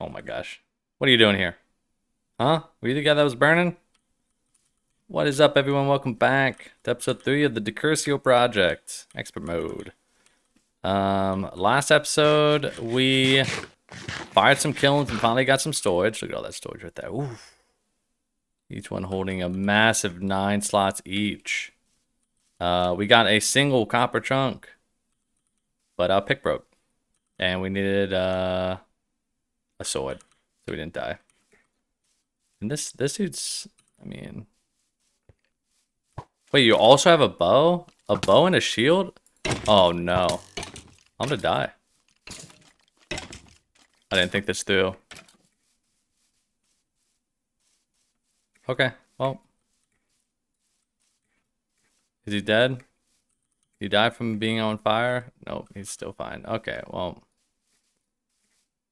Oh my gosh. What are you doing here? Huh? Were you the guy that was burning? What is up, everyone? Welcome back to episode 3 of the Decursio Project. Expert mode. Um, last episode, we fired some kilns and finally got some storage. Look at all that storage right there. Ooh. Each one holding a massive nine slots each. Uh, we got a single copper chunk, but our pick broke. And we needed uh, a sword, so we didn't die. And this this dude's, I mean, wait, you also have a bow, a bow and a shield? Oh no, I'm gonna die. I didn't think this through. Okay, well. Is he dead? He died from being on fire? Nope, he's still fine. Okay, well.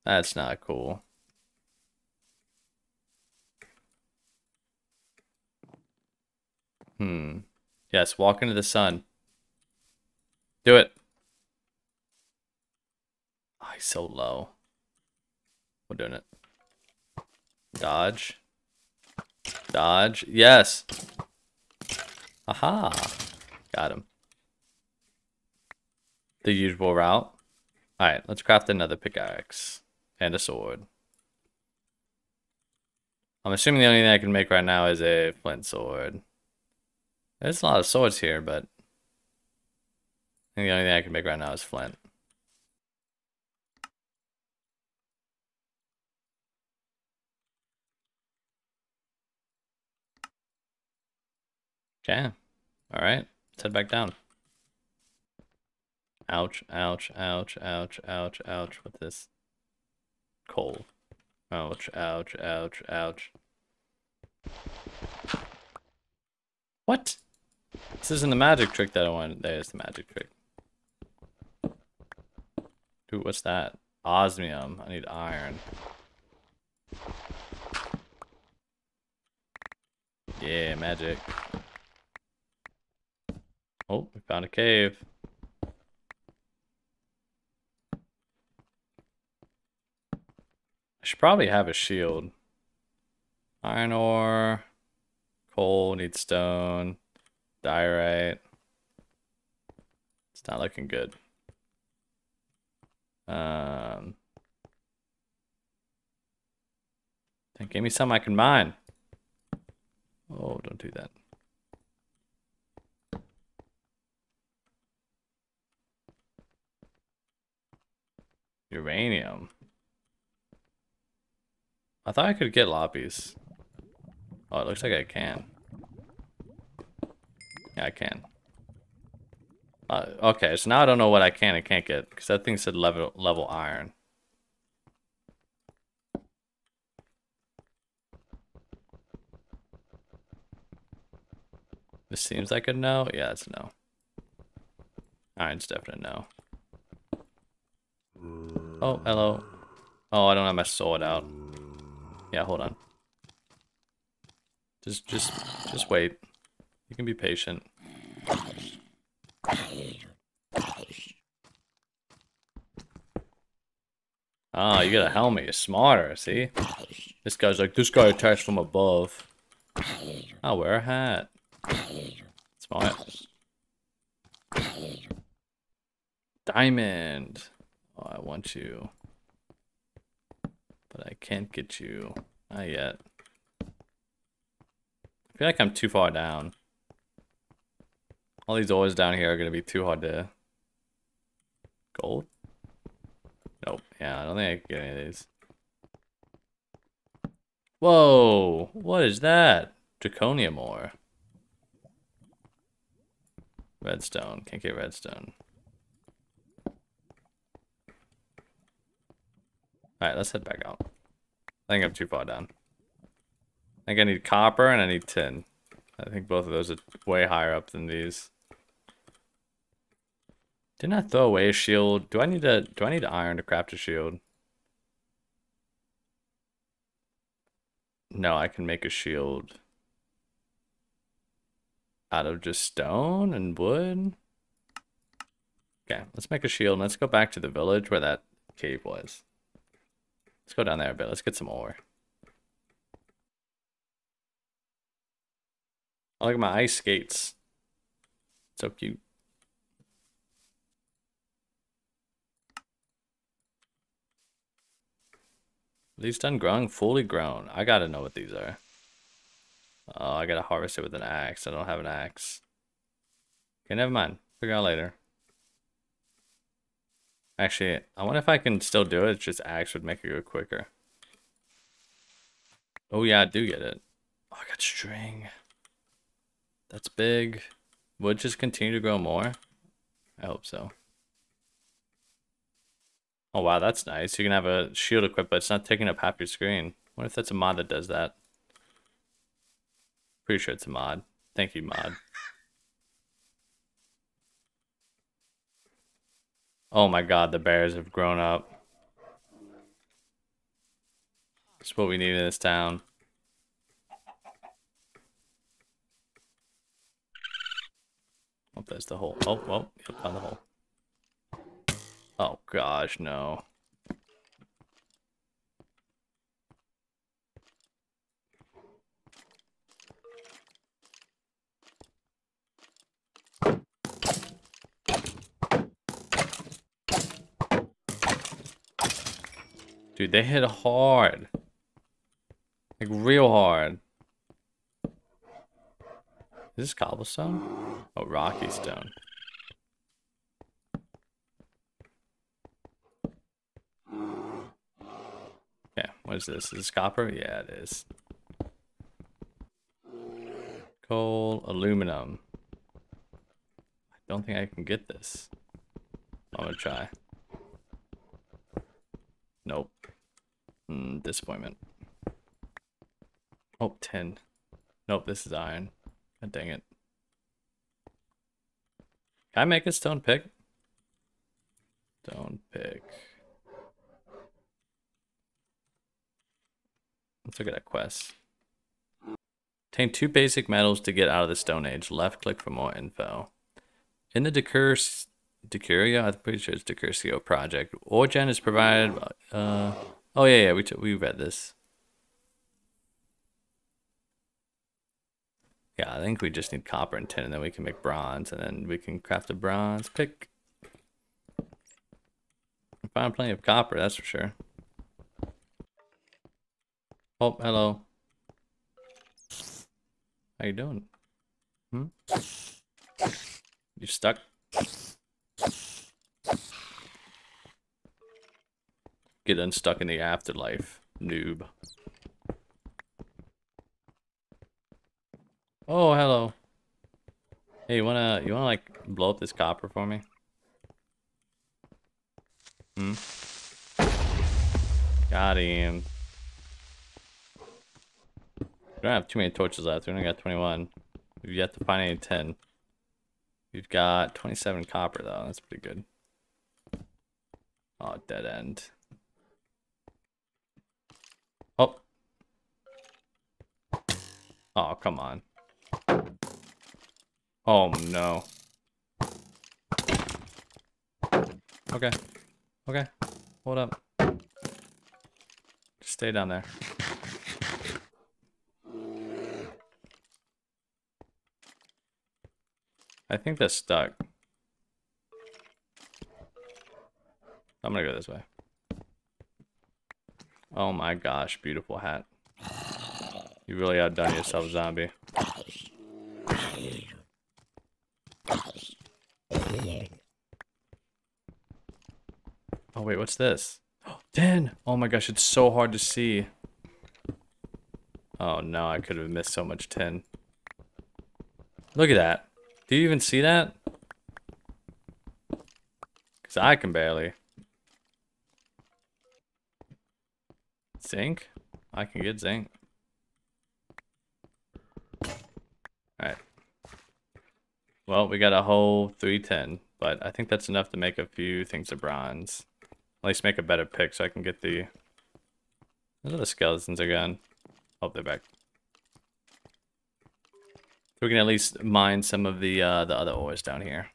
That's not cool. Hmm. Yes, walk into the sun. Do it. Oh, so low. We're doing it. Dodge. Dodge. Yes. Aha. Got him. The usual route. Alright, let's craft another pickaxe. And a sword. I'm assuming the only thing I can make right now is a flint sword. There's a lot of swords here, but I think the only thing I can make right now is flint. Okay. All right. Let's head back down. Ouch, ouch, ouch, ouch, ouch, ouch. What's this? Coal. Ouch, ouch, ouch, ouch. What? This isn't the magic trick that I wanted. There's the magic trick. Dude, what's that? Osmium. I need iron. Yeah, magic. Oh, we found a cave. Should probably have a shield. Iron ore. Coal, need stone. Diorite. It's not looking good. Um, give me some I can mine. Oh, don't do that. Uranium. I thought I could get lapis. Oh, it looks like I can. Yeah, I can. Uh, okay, so now I don't know what I can and can't get because that thing said level level iron. This seems like a no. Yeah, it's no. Iron's definitely no. Oh, hello. Oh, I don't have my sword out. Yeah, hold on. Just, just, just wait. You can be patient. Ah, you got a helmet. You're smarter, see? This guy's like, this guy attacks from above. I'll wear a hat. Smart. Diamond. Oh, I want you. But I can't get you. Not yet. I feel like I'm too far down. All these ores down here are going to be too hard to... Gold? Nope. Yeah, I don't think I can get any of these. Whoa! What is that? Draconium ore. Redstone. Can't get redstone. Alright, let's head back out. I think I'm too far down. I think I need copper and I need tin. I think both of those are way higher up than these. Didn't I throw away a shield? Do I need to do I need iron to craft a shield? No, I can make a shield out of just stone and wood. Okay, let's make a shield. Let's go back to the village where that cave was. Let's go down there a bit. Let's get some ore. I like my ice skates. So cute. These done growing? Fully grown. I gotta know what these are. Oh, I gotta harvest it with an axe. I don't have an axe. Okay, never mind. Figure out later. Actually, I wonder if I can still do it. It's just axe would make it go quicker. Oh yeah, I do get it. Oh, I got string. That's big. Would just continue to grow more? I hope so. Oh wow, that's nice. You can have a shield equipped, but it's not taking up half your screen. What if that's a mod that does that? Pretty sure it's a mod. Thank you, mod. Oh my god, the bears have grown up. That's what we need in this town. Oh, there's the hole. Oh, well, yep, found the hole. Oh gosh, no. Dude, they hit hard. Like real hard. Is this cobblestone? Oh, rocky stone. Yeah, what is this? Is this copper? Yeah, it is. Coal, aluminum. I don't think I can get this. I'm gonna try. Nope. Mm, disappointment. Oh, tin. Nope, this is iron. God dang it. Can I make a stone pick? Stone pick. Let's look at that quest. Obtain two basic metals to get out of the Stone Age. Left click for more info. In the Decurs Decuria, I'm pretty sure it's Decursio project. Oregen is provided. Uh, oh yeah, yeah, we we read this. Yeah, I think we just need copper and tin, and then we can make bronze, and then we can craft a bronze pick. Find plenty of copper, that's for sure. Oh, hello. How you doing? Hmm? You stuck? Get unstuck in the afterlife, noob. Oh, hello. Hey, you wanna you wanna like blow up this copper for me? Hmm. Got him. We don't have too many torches left. We only got 21. We've yet to find any tin. We've got 27 copper though. That's pretty good. Oh, dead end. Oh. Oh, come on. Oh, no. Okay. Okay. Hold up. Just stay down there. I think that's stuck. I'm gonna go this way. Oh my gosh, beautiful hat. You really outdone yourself, zombie. Oh wait, what's this? Tin! Oh my gosh, it's so hard to see. Oh no, I could have missed so much tin. Look at that. Do you even see that? Because I can barely. Zinc? I can get zinc. Alright. Well, we got a whole 310, but I think that's enough to make a few things of bronze. At least make a better pick so I can get the... Those are the skeletons again. Oh, they're back. We can at least mine some of the uh, the other ores down here.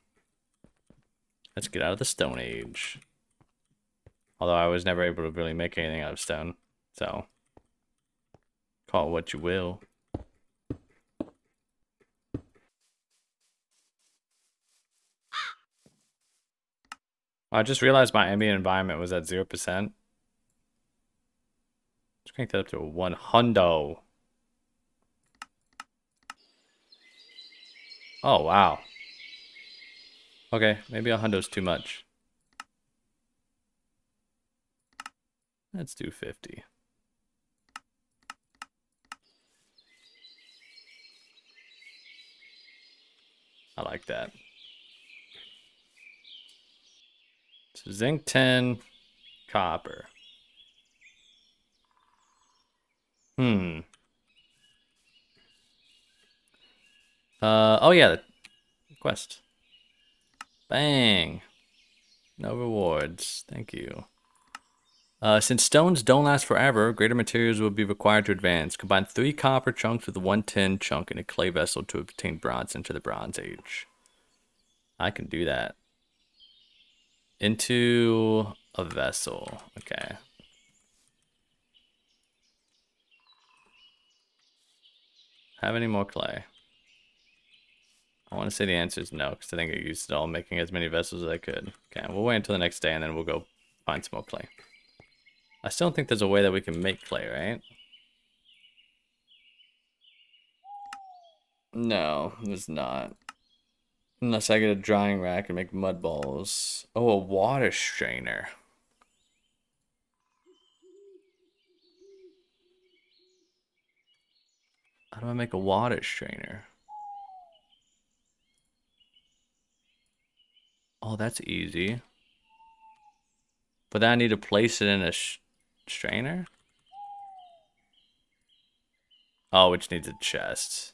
Let's get out of the Stone Age. Although I was never able to really make anything out of stone. So, call it what you will. I just realized my ambient environment was at 0%. Let's crank that up to a 1 hundo. Oh, wow. Okay, maybe a hundo's too much. Let's do 50. I like that. So zinc tin, copper. Hmm. Uh, oh yeah, the quest. Bang. No rewards. Thank you. Uh, since stones don't last forever, greater materials will be required to advance. Combine three copper chunks with one tin chunk in a clay vessel to obtain bronze into the Bronze Age. I can do that. Into a vessel. Okay. Have any more clay? I want to say the answer is no, because I think I used it all making as many vessels as I could. Okay, we'll wait until the next day and then we'll go find some more clay. I still don't think there's a way that we can make clay, right? No, there's not. Unless I get a drying rack and make mud balls. Oh, a water strainer. How do I make a water strainer? Oh, that's easy. But then I need to place it in a strainer? Oh, which needs a chest.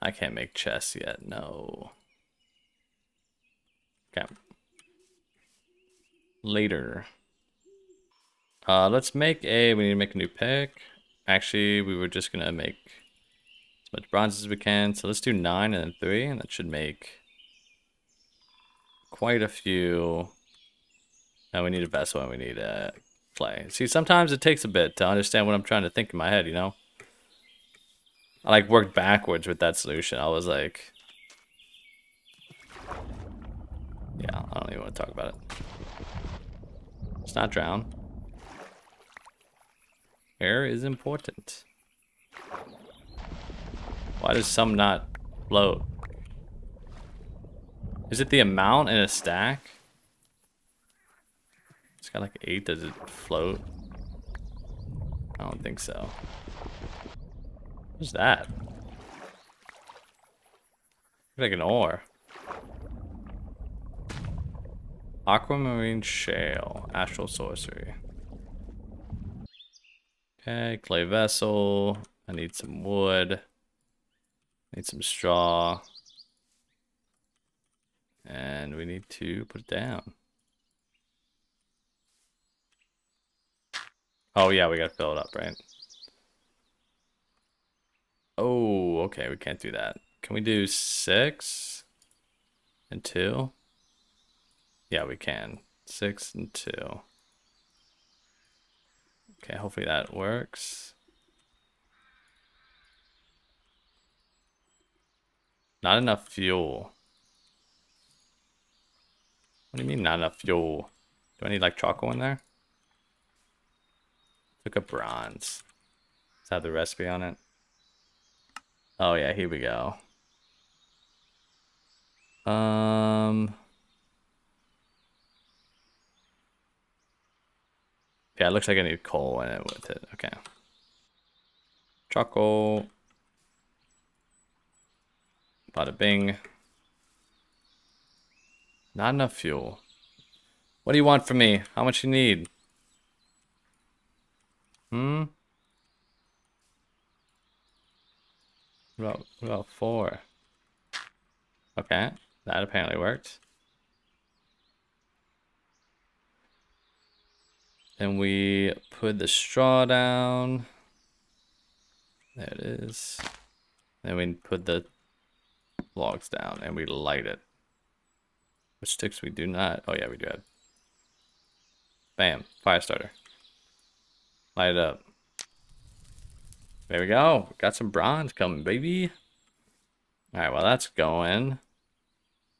I can't make chests yet, no. Okay. Later. Uh, let's make a, we need to make a new pick. Actually, we were just gonna make as much bronze as we can. So let's do nine and then three, and that should make quite a few. And we need a vessel and we need a clay. See, sometimes it takes a bit to understand what I'm trying to think in my head, you know? I like worked backwards with that solution. I was like, yeah, I don't even want to talk about it. It's not drown. Air is important. Why does some not float? Is it the amount in a stack? It's got like eight. Does it float? I don't think so. What's that? like an ore. Aquamarine shale. Astral sorcery. Okay, clay vessel. I need some wood. Need some straw. And we need to put it down. Oh yeah, we gotta fill it up, right? Oh, okay, we can't do that. Can we do six and two? Yeah, we can. Six and two. Okay, hopefully that works. Not enough fuel. What do you mean not enough fuel? Do I need like charcoal in there? Look at bronze. Does that have the recipe on it? Oh yeah, here we go. Um. Yeah, it looks like I need coal in it with it. Okay. Charcoal. Bada bing. Not enough fuel. What do you want from me? How much you need? Hmm? What about, what about four? Okay, that apparently worked. Then we put the straw down. There it is. Then we put the logs down and we light it. Which sticks we do not. Oh yeah, we do have Bam. Fire starter. Light up. There we go. Got some bronze coming, baby. All right, well, that's going.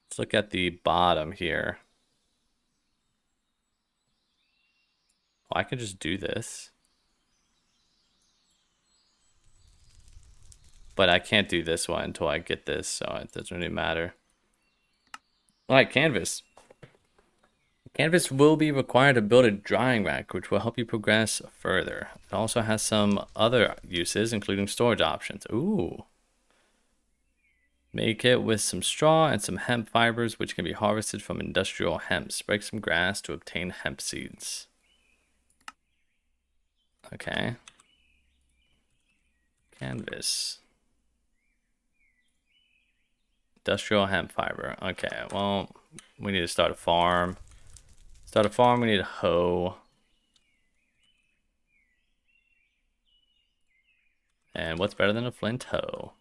Let's look at the bottom here. Well, I can just do this. But I can't do this one until I get this, so it doesn't really matter. All right, canvas. Canvas will be required to build a drying rack, which will help you progress further. It also has some other uses, including storage options. Ooh. Make it with some straw and some hemp fibers, which can be harvested from industrial hemp. Break some grass to obtain hemp seeds. Okay. Canvas. Industrial hemp fiber. Okay, well, we need to start a farm. Start a farm, we need a hoe. And what's better than a flint hoe?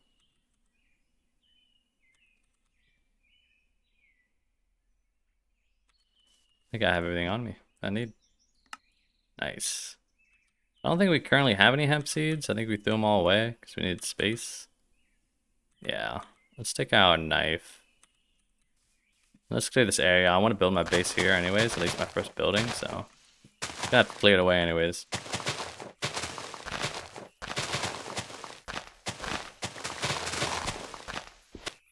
I think I have everything on me I need. Nice. I don't think we currently have any hemp seeds. I think we threw them all away because we need space. Yeah. Let's take out a knife. Let's clear this area. I want to build my base here anyways, at least my first building, so... I'm gonna have to clear it away anyways.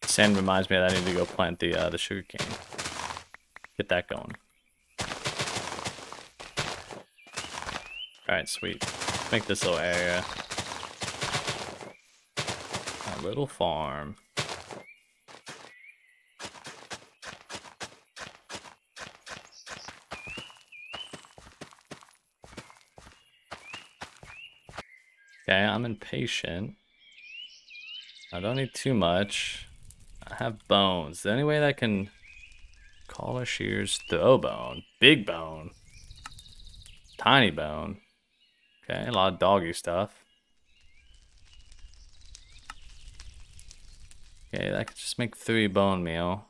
Sand reminds me that I need to go plant the uh, the sugar cane. Get that going. Alright, sweet. Make this little area. A little farm. Okay, I'm impatient. I don't need too much. I have bones. The only way that I can collar shears throw bone. Big bone. Tiny bone. Okay, a lot of doggy stuff. Okay, I could just make three bone meal.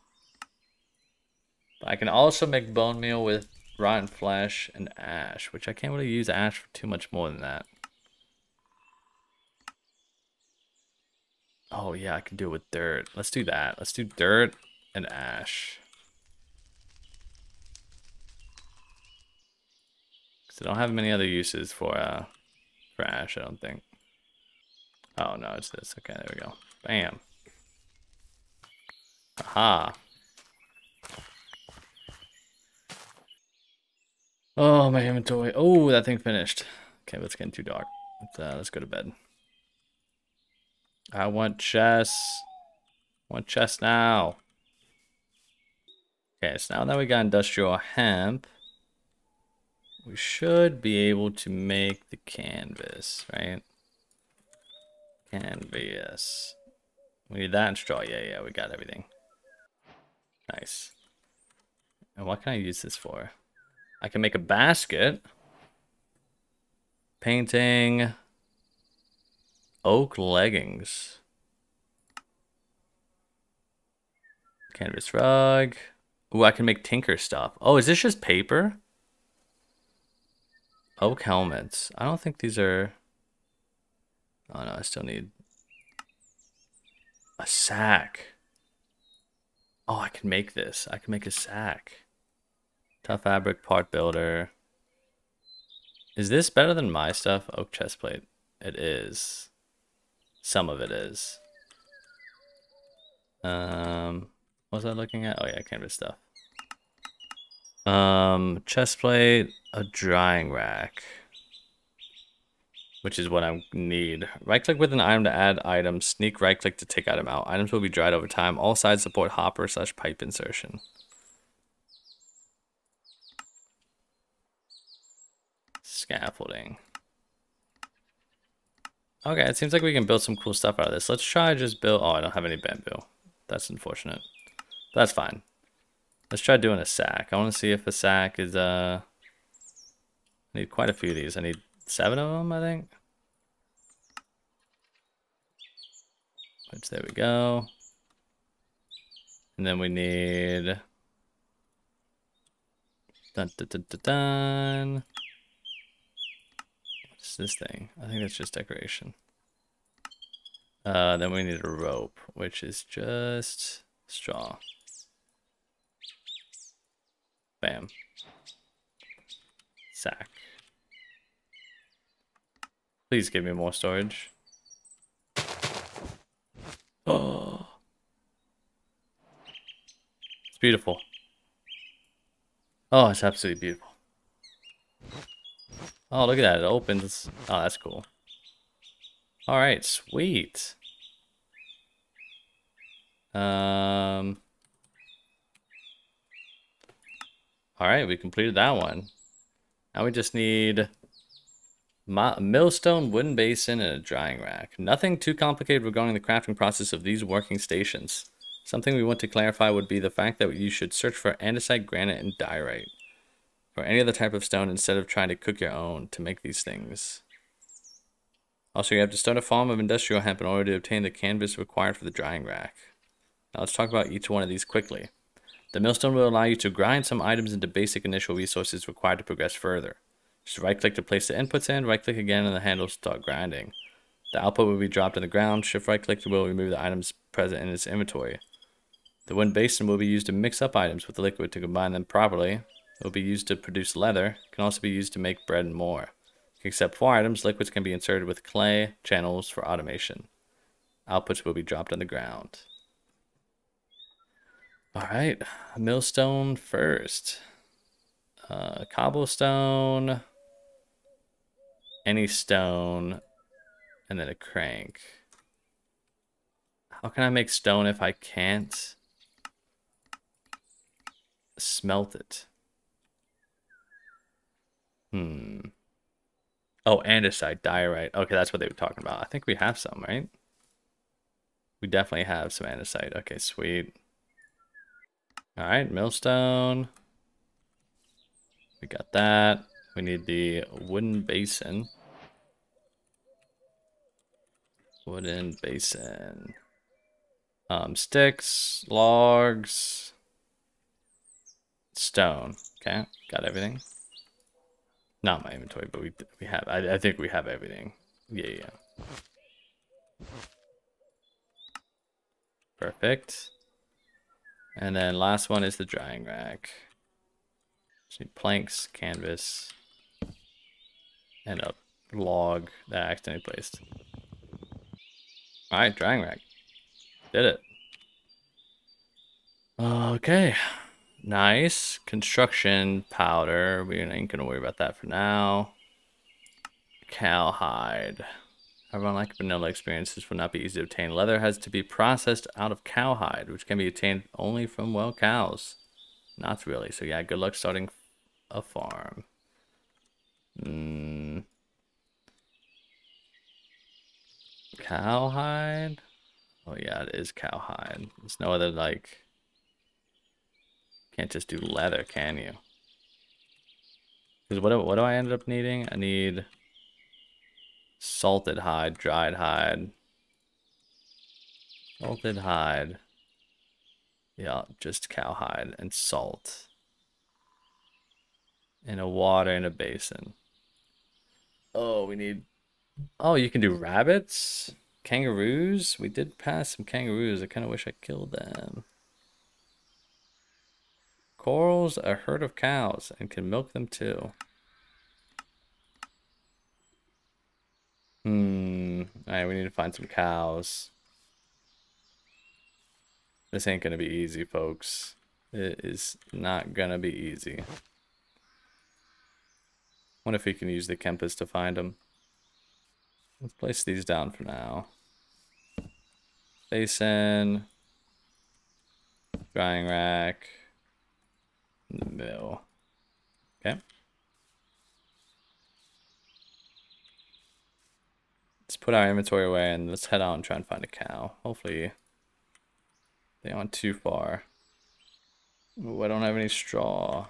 But I can also make bone meal with rotten flesh and ash, which I can't really use ash for too much more than that. Oh yeah, I can do it with dirt. Let's do that. Let's do dirt and ash. Cause I don't have many other uses for uh for ash, I don't think. Oh no, it's this. Okay, there we go. Bam. Aha. Oh, my inventory. Oh, that thing finished. Okay, let's get too dark. Let's, uh, let's go to bed. I want chess. I want chess now. Okay, so now that we got industrial hemp, we should be able to make the canvas, right? Canvas. We need that and straw. Yeah, yeah, we got everything. Nice. And what can I use this for? I can make a basket. Painting. Oak leggings. Canvas rug. Ooh, I can make tinker stuff. Oh, is this just paper? Oak helmets. I don't think these are... Oh no, I still need... A sack. Oh, I can make this. I can make a sack. Tough fabric part builder. Is this better than my stuff? Oak chest plate. It is. Some of it is. Um, what was I looking at? Oh yeah, canvas stuff. Um, chest plate, a drying rack, which is what I need. Right click with an item to add item. Sneak right click to take item out. Items will be dried over time. All sides support hopper slash pipe insertion. Scaffolding. Okay, it seems like we can build some cool stuff out of this. Let's try just build... Oh, I don't have any bamboo. That's unfortunate. That's fine. Let's try doing a sack. I want to see if a sack is... uh. I need quite a few of these. I need seven of them, I think. Which, there we go. And then we need... Dun, dun, dun, dun, dun. This thing? I think that's just decoration. Uh, then we need a rope, which is just straw. Bam. Sack. Please give me more storage. Oh. It's beautiful. Oh, it's absolutely beautiful. Oh, look at that. It opens. Oh, that's cool. All right, sweet. Um. All right, we completed that one. Now we just need millstone, wooden basin, and a drying rack. Nothing too complicated regarding the crafting process of these working stations. Something we want to clarify would be the fact that you should search for andesite, granite, and diorite. Or any other type of stone instead of trying to cook your own to make these things. Also, you have to start a farm of industrial hemp in order to obtain the canvas required for the drying rack. Now let's talk about each one of these quickly. The millstone will allow you to grind some items into basic initial resources required to progress further. Just right click to place the inputs in, right click again and the handle will start grinding. The output will be dropped in the ground, shift right click will remove the items present in its inventory. The wooden basin will be used to mix up items with the liquid to combine them properly. It will be used to produce leather. It can also be used to make bread and more. Except for items, liquids can be inserted with clay channels for automation. Outputs will be dropped on the ground. Alright, millstone first. Uh, cobblestone, any stone, and then a crank. How can I make stone if I can't smelt it. Oh, andesite, diorite. Okay, that's what they were talking about. I think we have some, right? We definitely have some andesite. Okay, sweet. All right, millstone. We got that. We need the wooden basin. Wooden basin. Um, sticks, logs, Stone. Okay, got everything. Not my inventory, but we we have. I, I think we have everything. Yeah, yeah. Perfect. And then last one is the drying rack. Need planks, canvas, and a log that I accidentally placed. Alright, drying rack. Did it. Okay. Nice. Construction powder. We ain't gonna worry about that for now. Cowhide. However, unlike vanilla experiences will not be easy to obtain. Leather has to be processed out of cowhide, which can be obtained only from well cows. Not really. So yeah, good luck starting a farm. Hmm. Cowhide? Oh yeah, it is cowhide. There's no other like can't just do leather, can you? Because what, what do I end up needing? I need salted hide, dried hide. Salted hide. Yeah, just cowhide and salt. And a water in a basin. Oh, we need... Oh, you can do rabbits? Kangaroos? We did pass some kangaroos. I kind of wish I killed them. Corals a herd of cows and can milk them too. Hmm. Alright, we need to find some cows. This ain't gonna be easy, folks. It is not gonna be easy. What if we can use the compass to find them? Let's place these down for now. Basin. Drying rack in the middle. Okay. Let's put our inventory away and let's head out and try and find a cow. Hopefully they aren't too far. Ooh, I don't have any straw.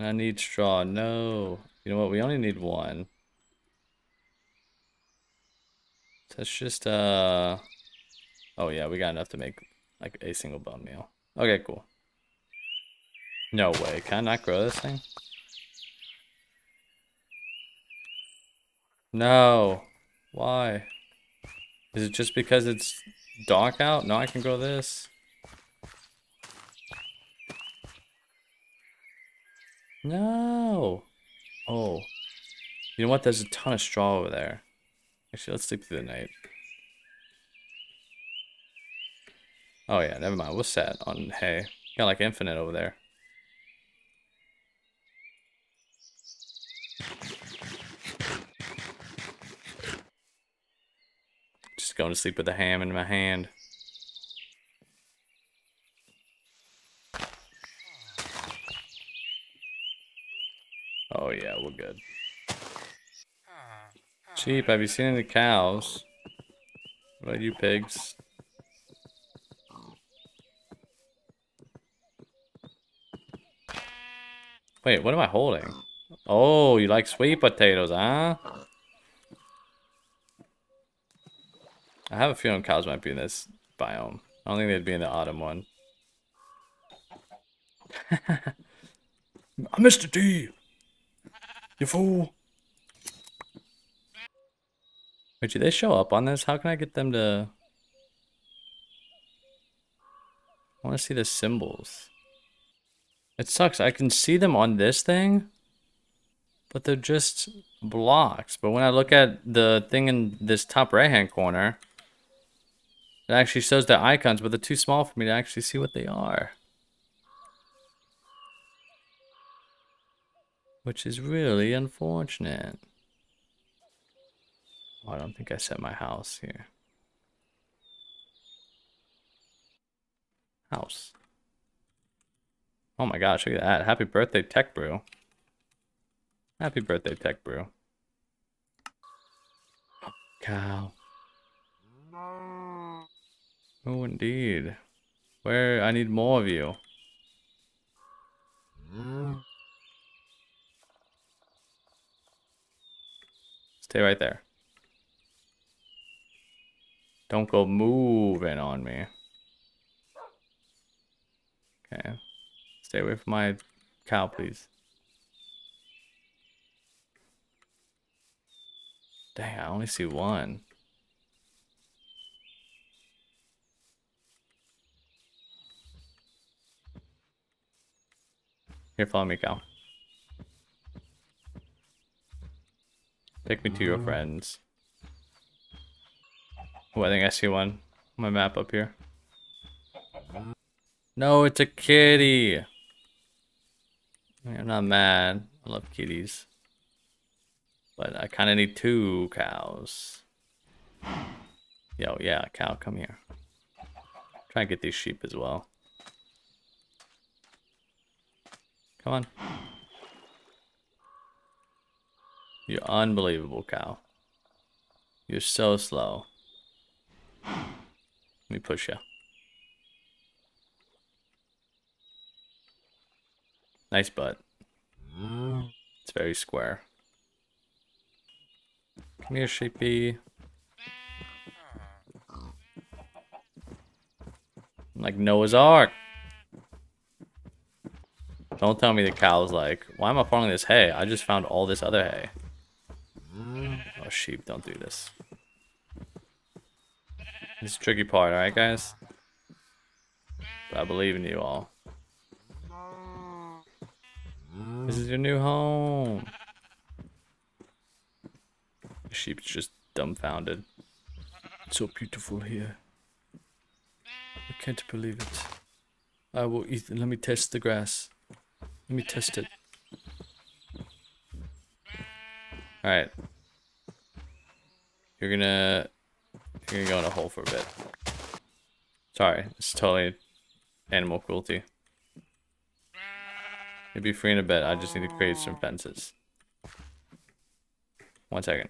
I need straw. No. You know what? We only need one. It's just, uh... Oh, yeah. We got enough to make, like, a single bone meal. Okay, cool. No way. Can I not grow this thing? No. Why? Is it just because it's dark out? No, I can grow this. No. Oh. You know what? There's a ton of straw over there. Actually, let's sleep through the night. Oh yeah, never mind. We'll set on hay. Got like infinite over there. Going to sleep with a ham in my hand. Oh yeah, we're good. Sheep, have you seen any cows? What about you pigs? Wait, what am I holding? Oh, you like sweet potatoes, huh? I have a feeling cows might be in this biome. I don't think they'd be in the autumn one. Mr. D! You fool! Wait, do they show up on this? How can I get them to... I want to see the symbols. It sucks. I can see them on this thing, but they're just blocks. But when I look at the thing in this top right-hand corner, it actually shows the icons, but they're too small for me to actually see what they are. Which is really unfortunate. Oh, I don't think I set my house here. House. Oh my gosh, look at that. Happy birthday, Tech Brew. Happy birthday, Tech Brew. Cow. Oh, indeed. Where? I need more of you. Stay right there. Don't go moving on me. Okay. Stay away from my cow, please. Dang, I only see one. Here, follow me, cow. Take me to your mm. friends. Oh, I think I see one. My map up here. No, it's a kitty. I'm not mad. I love kitties. But I kind of need two cows. Yo, yeah, cow, come here. Try and get these sheep as well. Come on. You're unbelievable, cow. You're so slow. Let me push you. Nice butt. It's very square. Come here, sheepy. Like Noah's Ark. Don't tell me the cow's like, why am I farming this hay? I just found all this other hay. Oh, sheep, don't do this. This is tricky part, alright guys? But I believe in you all. This is your new home. The sheep's just dumbfounded. It's so beautiful here. I can't believe it. I will eat. Let me test the grass. Let me test it. Alright. You're gonna... You're gonna go in a hole for a bit. Sorry, it's totally animal cruelty. You'll be free in a bit. I just need to create some fences. One second.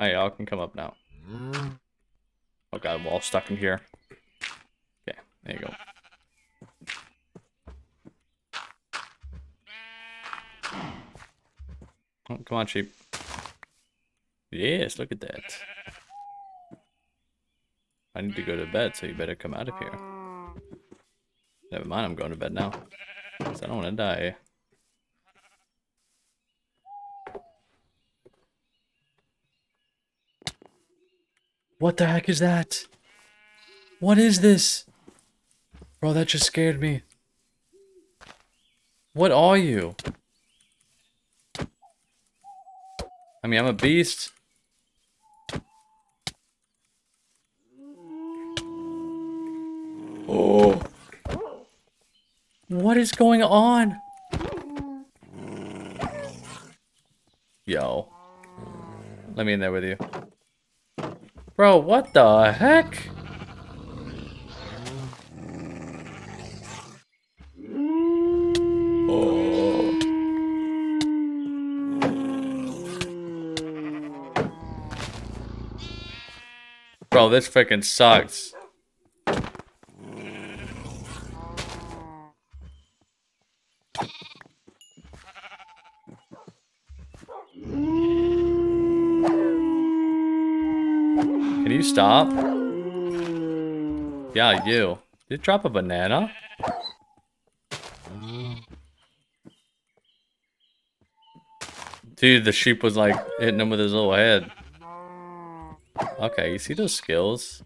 Alright, y'all can come up now. Oh god, I'm all stuck in here. There you go. Oh, come on, sheep. Yes, look at that. I need to go to bed, so you better come out of here. Never mind, I'm going to bed now. Because I don't want to die. What the heck is that? What is this? Bro, that just scared me. What are you? I mean, I'm a beast. Oh. What is going on? Yo. Let me in there with you. Bro, what the heck? Bro, this freaking sucks. Can you stop? Yeah, you. Did you drop a banana? Dude, the sheep was like hitting him with his little head. Okay, you see those skills?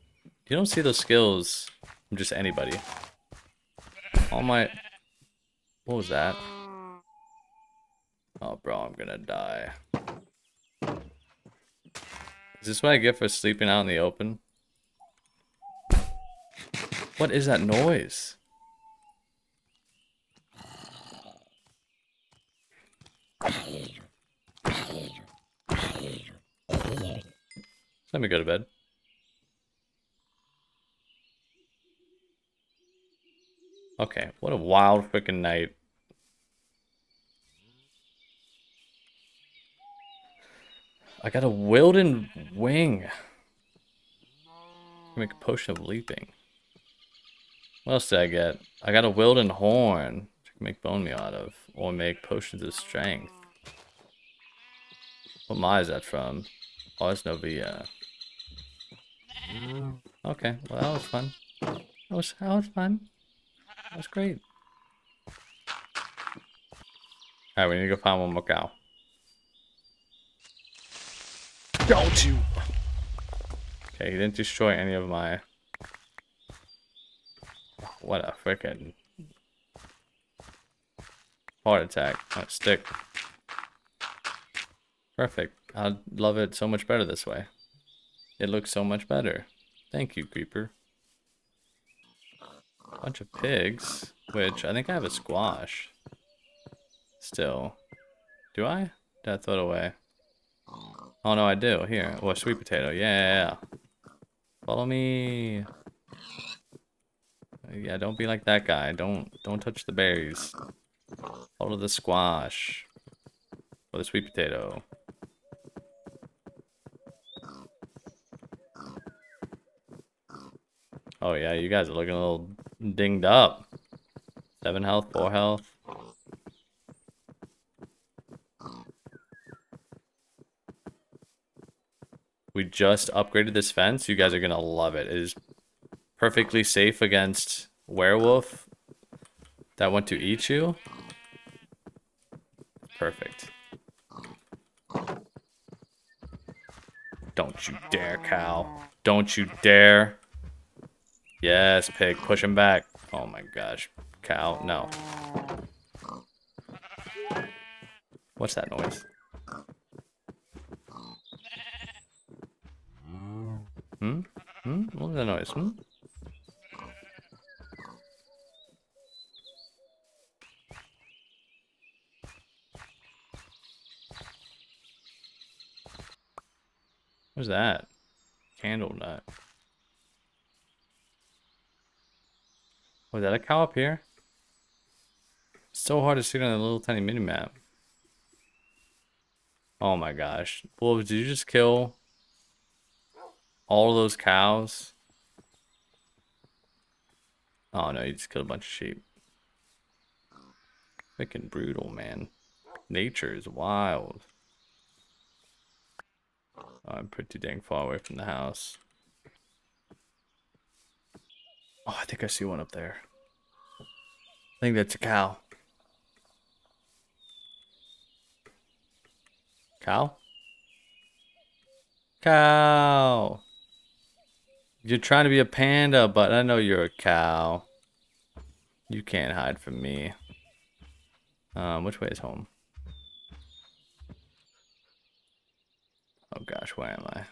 You don't see those skills from just anybody. All my... What was that? Oh, bro, I'm gonna die. Is this what I get for sleeping out in the open? What is that noise? Let me go to bed. Okay, what a wild freaking night. I got a Wilden wing. Make a potion of leaping. What else did I get? I got a Wilden horn, make bone meal out of, or make potions of strength. What my is that from? Oh, it's Nouveau. Oh. Okay, well that was fun. That was that was fun. That was great. Alright, we need to go find one more cow. Don't you? Okay, he didn't destroy any of my. What a freaking heart attack. Oh, stick. Perfect. I love it so much better this way. It looks so much better. Thank you, Creeper. Bunch of pigs, which I think I have a squash. Still. Do I? Did I throw it away? Oh no, I do. Here. Oh, sweet potato. Yeah. Follow me. Yeah, don't be like that guy. Don't don't touch the berries. Follow the squash. Or the sweet potato. Oh yeah, you guys are looking a little dinged up. Seven health, four health. We just upgraded this fence. You guys are gonna love it. It is perfectly safe against werewolf that want to eat you. Perfect. Don't you dare, cow. Don't you dare. Yes, pig. Push him back. Oh my gosh. Cow. No. What's that noise? Hmm? Hmm? What's that noise? Hmm? What's that? Candle nut. Oh, Was that a cow up here? so hard to see it on a little tiny mini map. Oh my gosh. Wolves, did you just kill all those cows? Oh no, you just killed a bunch of sheep. Freaking brutal, man. Nature is wild. Oh, I'm pretty dang far away from the house. Oh, I think I see one up there. I think that's a cow. Cow? Cow! You're trying to be a panda, but I know you're a cow. You can't hide from me. Um, which way is home? Oh gosh, where am I?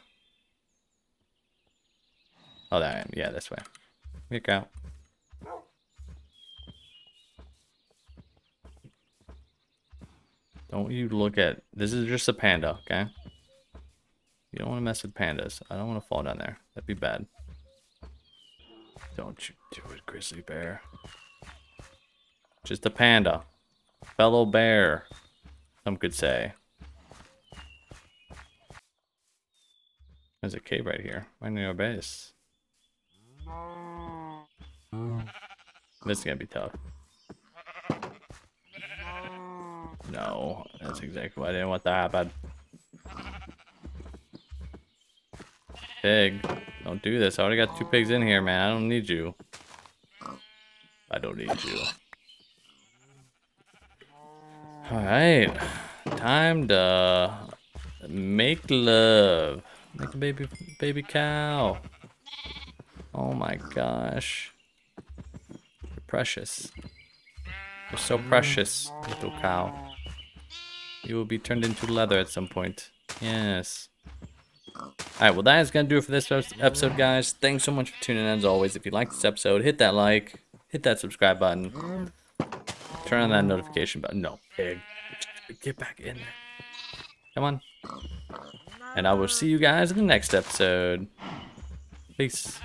Oh, there I am. Yeah, this way. Here, cow. Don't you look at... This is just a panda, okay? You don't want to mess with pandas. I don't want to fall down there. That'd be bad. Don't you do it, grizzly bear. Just a panda. Fellow bear. Some could say. There's a cave right here. Right near our base. Mm. This is gonna be tough. No, that's exactly what I didn't want to happen. Pig, don't do this. I already got two pigs in here, man. I don't need you. I don't need you. Alright. Time to make love. Make a baby baby cow. Oh my gosh. Precious. You're so mm. precious, little cow. You will be turned into leather at some point. Yes. Alright, well that is going to do it for this episode, guys. Thanks so much for tuning in as always. If you like this episode, hit that like, hit that subscribe button, turn on that notification button. No, pig. Get back in there. Come on. And I will see you guys in the next episode. Peace.